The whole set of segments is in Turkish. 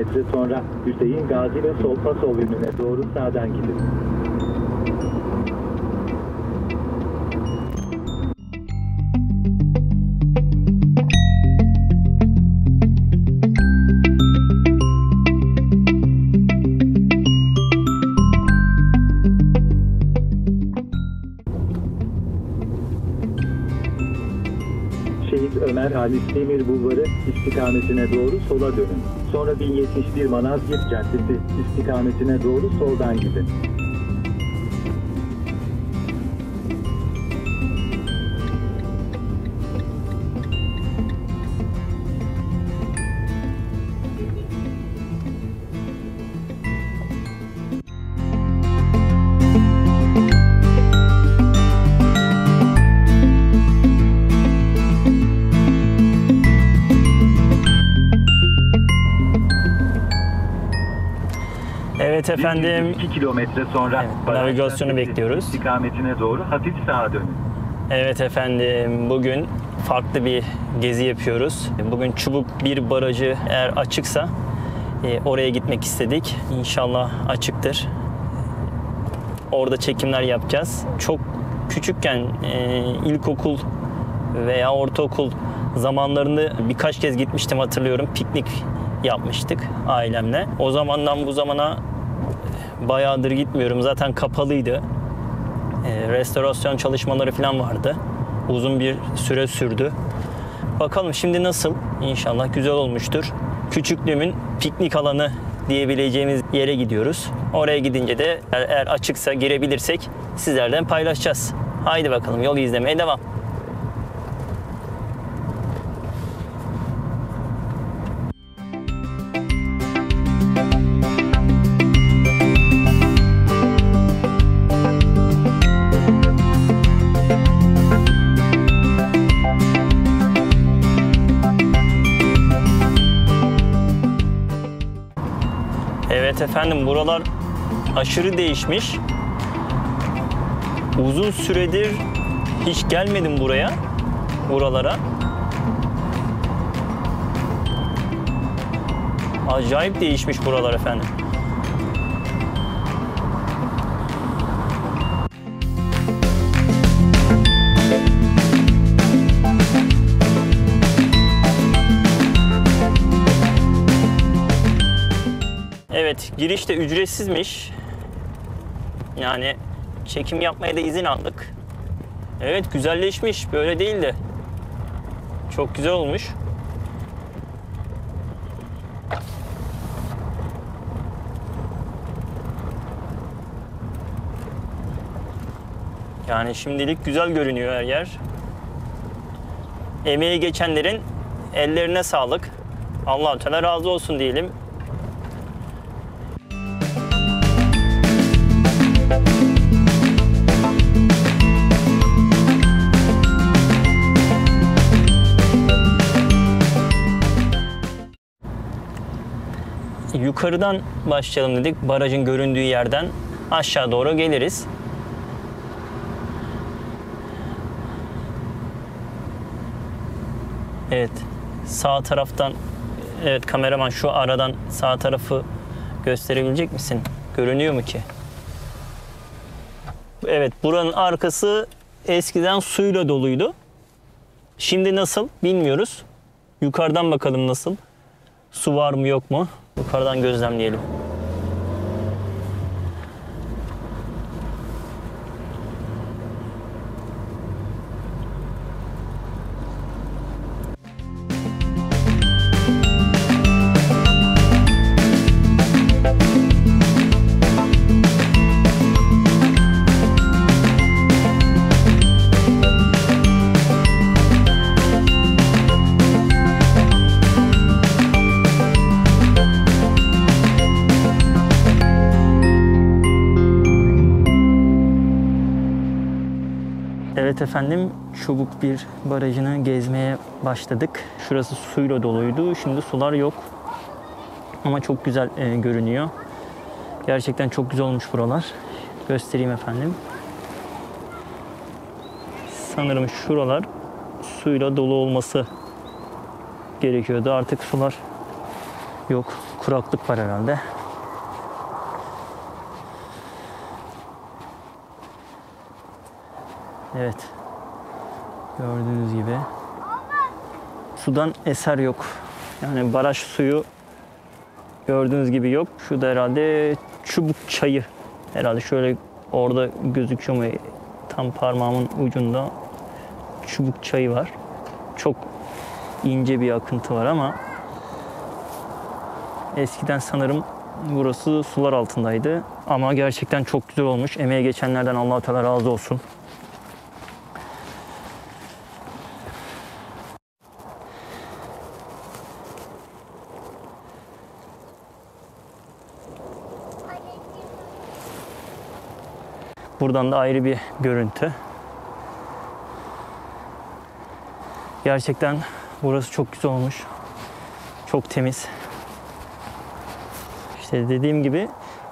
kilometre sonra Hüseyin Gazi ve Solpasov yönüne doğru sağdan gidin. Ömer Halis Demir Bulvarı istikametine doğru sola dönün. Sonra 1071 Manavgat Caddesi istikametine doğru soldan gidin. Evet efendim. 2 kilometre sonra Evet, navigasyonu bekliyoruz. İstikametine doğru hafif sağa dönün. Evet efendim. Bugün farklı bir gezi yapıyoruz. Bugün Çubuk bir barajı eğer açıksa e, oraya gitmek istedik. İnşallah açıktır. Orada çekimler yapacağız. Çok küçükken e, ilkokul veya ortaokul zamanlarında birkaç kez gitmiştim hatırlıyorum. Piknik yapmıştık ailemle. O zamandan bu zamana bayağıdır gitmiyorum. Zaten kapalıydı. E, restorasyon çalışmaları falan vardı. Uzun bir süre sürdü. Bakalım şimdi nasıl? İnşallah güzel olmuştur. Küçüklüğümün piknik alanı diyebileceğimiz yere gidiyoruz. Oraya gidince de eğer, açıksa girebilirsek sizlerden paylaşacağız. Haydi bakalım yol izlemeye devam. Efendim buralar aşırı değişmiş. Uzun süredir hiç gelmedim buraya. Buralara. Acayip değişmiş buralar efendim. Giriş de ücretsizmiş. Yani çekim yapmaya da izin aldık. Evet, güzelleşmiş. Böyle değildi. Çok güzel olmuş. Yani şimdilik güzel görünüyor her yer. Emeği geçenlerin ellerine sağlık. Allah Teala razı olsun diyelim. Yukarıdan başlayalım dedik. Barajın göründüğü yerden aşağı doğru geliriz. Evet. Sağ taraftan evet kameraman şu aradan sağ tarafı gösterebilecek misin? Görünüyor mu ki? Evet, buranın arkası eskiden suyla doluydu. Şimdi nasıl bilmiyoruz. Yukarıdan bakalım nasıl. Su var mı yok mu? Yukarıdan gözlemleyelim. Evet efendim, Çubuk bir barajını gezmeye başladık. Şurası suyla doluydu, şimdi sular yok. Ama çok güzel e, görünüyor. Gerçekten çok güzel olmuş buralar. Göstereyim efendim. Sanırım şuralar suyla dolu olması gerekiyordu. Artık sular yok. kuraklık var herhalde. Evet. Gördüğünüz gibi. Sudan eser yok. Yani baraj suyu gördüğünüz gibi yok. Şu da herhalde çubuk çayı. Herhalde şöyle orada gözüküyor mu? Tam parmağımın ucunda çubuk çayı var. Çok ince bir akıntı var ama eskiden sanırım burası sular altındaydı. Ama gerçekten çok güzel olmuş. Emeğe geçenlerden Allah Teala razı olsun. Buradan da ayrı bir görüntü. Gerçekten burası çok güzel olmuş. Çok temiz. İşte dediğim gibi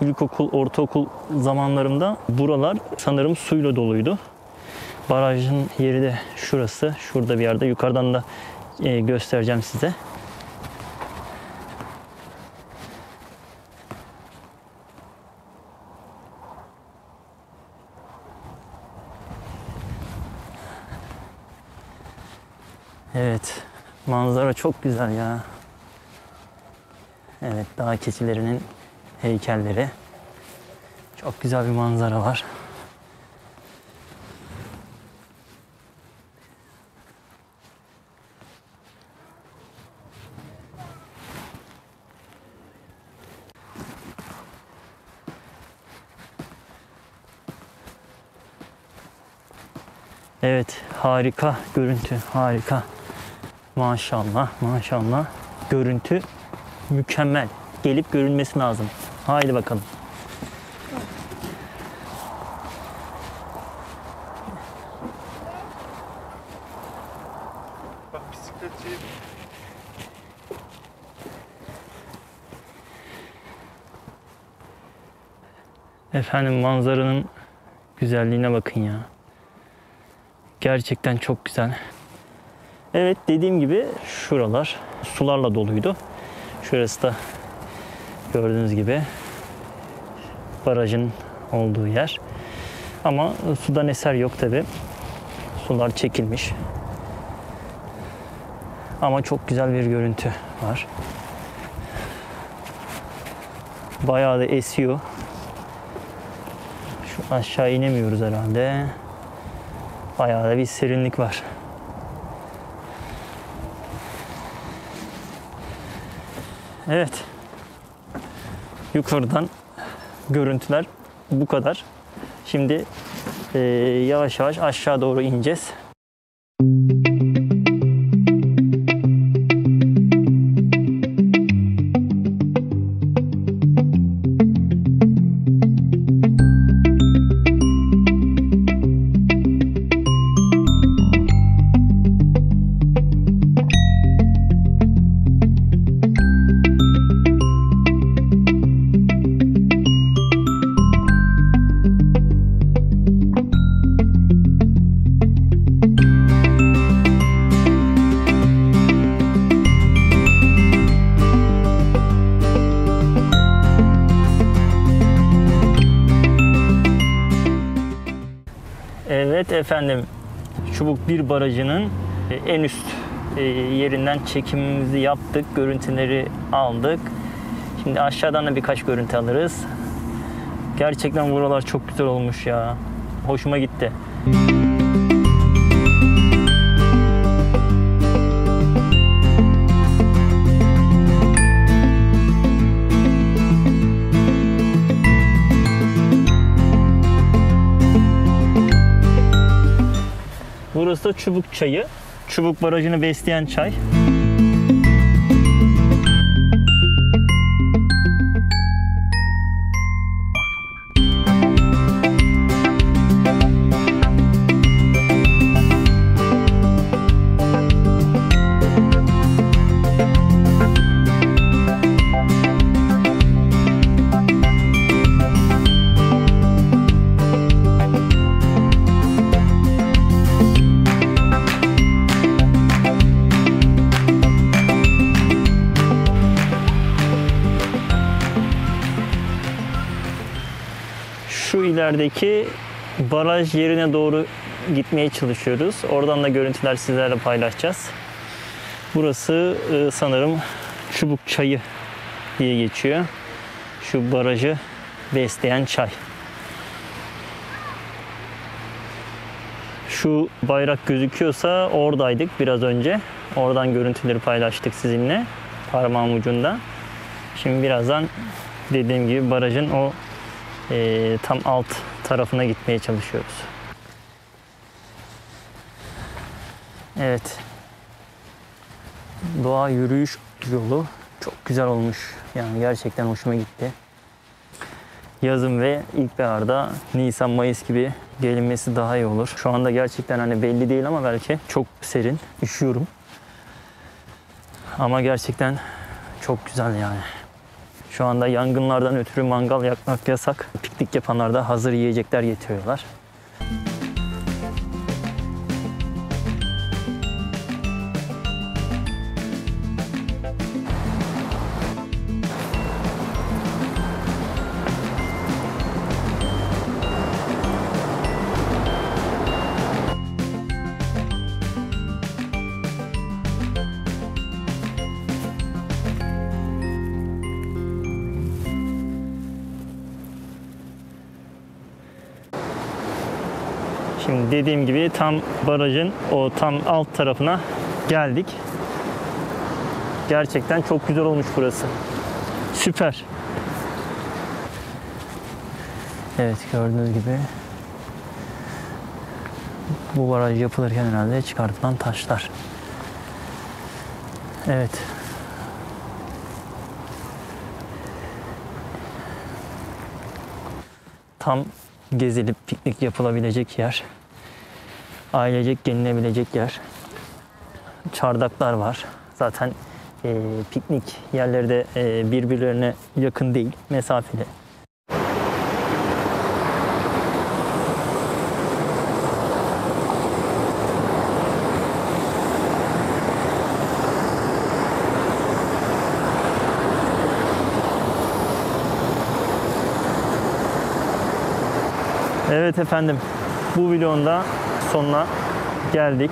ilkokul, ortaokul zamanlarımda buralar sanırım suyla doluydu. Barajın yeri de şurası. Şurada bir yerde. Yukarıdan da e, göstereceğim size. Evet. Manzara çok güzel ya. Evet, dağ keçilerinin heykelleri. Çok güzel bir manzara var. Evet, harika görüntü, harika. Maşallah, maşallah. Görüntü mükemmel. Gelip görünmesi lazım. Haydi bakalım. Bak bisikletçi Efendim manzaranın güzelliğine bakın ya. Gerçekten çok güzel. Evet dediğim gibi şuralar sularla doluydu. Şurası da gördüğünüz gibi barajın olduğu yer. Ama sudan eser yok tabi. Sular çekilmiş. Ama çok güzel bir görüntü var. Bayağı da esiyor. Şu aşağı inemiyoruz herhalde. Bayağı da bir serinlik var. Evet. Yukarıdan görüntüler bu kadar. Şimdi eee, yavaş yavaş aşağı doğru ineceğiz. Evet efendim. Çubuk bir barajının e, en üst e, yerinden çekimimizi yaptık. Görüntüleri aldık. Şimdi aşağıdan da birkaç görüntü alırız. Gerçekten buralar çok güzel olmuş ya. Hoşuma gitti. Burası da Çubuk Çayı. Çubuk Barajı'nı besleyen çay. İlerideki baraj yerine doğru gitmeye çalışıyoruz. Oradan da görüntüler sizlerle paylaşacağız. Burası e, sanırım Çubuk Çayı diye geçiyor. Şu barajı besleyen çay. Şu bayrak gözüküyorsa oradaydık biraz önce. Oradan görüntüleri paylaştık sizinle parmağım ucunda. Şimdi birazdan dediğim gibi barajın o e, tam alt tarafına gitmeye çalışıyoruz. Evet. Doğa yürüyüş yolu çok güzel olmuş. Yani gerçekten hoşuma gitti. Yazın ve ilkbaharda Nisan, Mayıs gibi gelinmesi daha iyi olur. Şu anda gerçekten hani belli değil ama belki çok serin. Üşüyorum. Ama gerçekten çok güzel yani. Şu anda yangınlardan ötürü mangal yakmak yasak. Piknik yapanlar da hazır yiyecekler getiriyorlar. Şimdi dediğim gibi tam barajın o tam alt tarafına geldik. Gerçekten çok güzel olmuş burası. Süper. Evet gördüğünüz gibi bu baraj yapılırken herhalde çıkartılan taşlar. Evet. Tam gezilip piknik yapılabilecek yer. Ailecek gelinebilecek yer. Çardaklar var. Zaten e, piknik yerleri de e, birbirlerine yakın değil, mesafeli. Evet efendim, bu vlogun da sonuna geldik.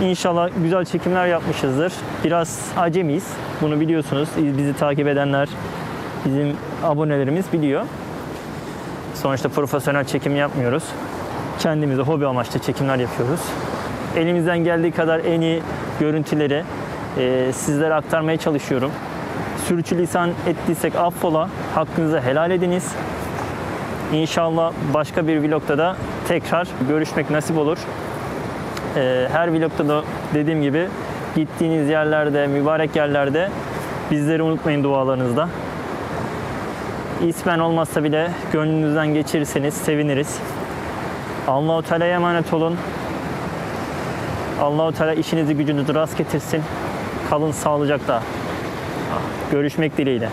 İnşallah güzel çekimler yapmışızdır. Biraz acemiyiz. Bunu biliyorsunuz. Bizi takip edenler, bizim abonelerimiz biliyor. Sonuçta profesyonel çekim yapmıyoruz. Kendimize hobi amaçlı çekimler yapıyoruz. Elimizden geldiği kadar en iyi görüntüleri e, sizlere aktarmaya çalışıyorum. Sürçülisan ettiysek affola, hakkınızı helal ediniz. İnşallah başka bir vlogda da tekrar görüşmek nasip olur. Ee, her vlogda da dediğim gibi gittiğiniz yerlerde, mübarek yerlerde bizleri unutmayın dualarınızda. İsmen olmazsa bile gönlünüzden geçirirseniz seviniriz. Allahu Teala'ya emanet olun. Allahu Teala işinizi gücünüzü rast getirsin. Kalın sağlıcakla. Görüşmek dileğiyle.